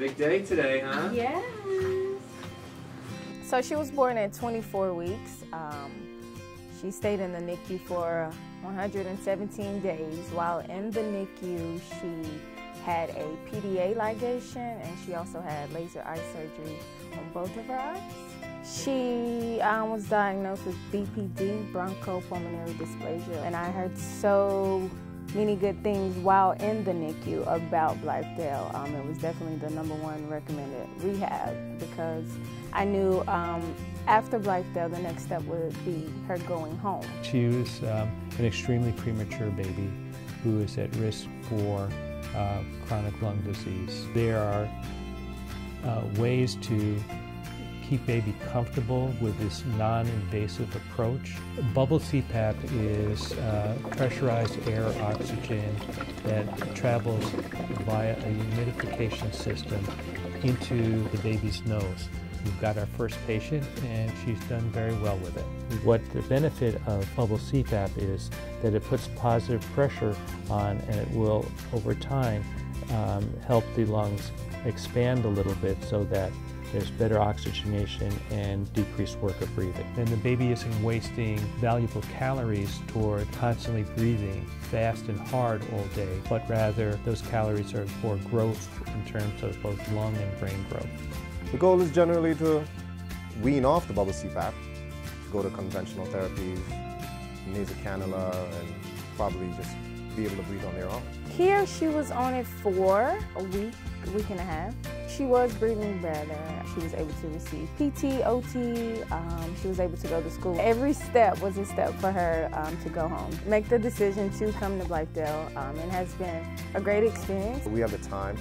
Big day today, huh? Yes. So she was born at 24 weeks. Um, she stayed in the NICU for 117 days. While in the NICU, she had a PDA ligation and she also had laser eye surgery on both of her eyes. She um, was diagnosed with BPD, bronchopulmonary dysplasia, and I heard so many good things while in the NICU about Blythedale. Um, it was definitely the number one recommended rehab because I knew um, after Blythedale, the next step would be her going home. She was um, an extremely premature baby who is at risk for uh, chronic lung disease. There are uh, ways to keep baby comfortable with this non-invasive approach. Bubble CPAP is uh, pressurized air oxygen that travels via a humidification system into the baby's nose. We've got our first patient and she's done very well with it. What the benefit of bubble CPAP is that it puts positive pressure on and it will, over time, um, help the lungs expand a little bit so that there's better oxygenation and decreased work of breathing. And the baby isn't wasting valuable calories toward constantly breathing fast and hard all day, but rather those calories are for growth in terms of both lung and brain growth. The goal is generally to wean off the bubble CPAP, to go to conventional therapies, nasal cannula, and probably just be able to breathe on their own. Here she was on it for a week, a week and a half. She was breathing better. She was able to receive PT, OT. Um, she was able to go to school. Every step was a step for her um, to go home. Make the decision to come to Blythedale. Um, it has been a great experience. We have the time,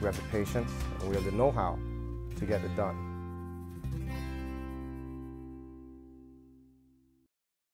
we have the patience, and we have the know-how to get it done.